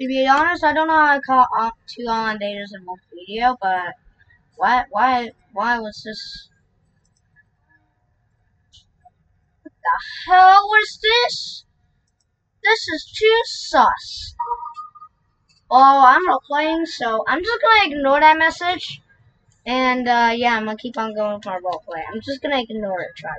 To be honest, I don't know how I caught on two online daters in one video, but why, why, why was this? What the hell was this? This is too sus. Oh, I'm replaying, playing, so I'm just gonna ignore that message. And uh, yeah, I'm gonna keep on going with my roleplay. I'm just gonna ignore it, try.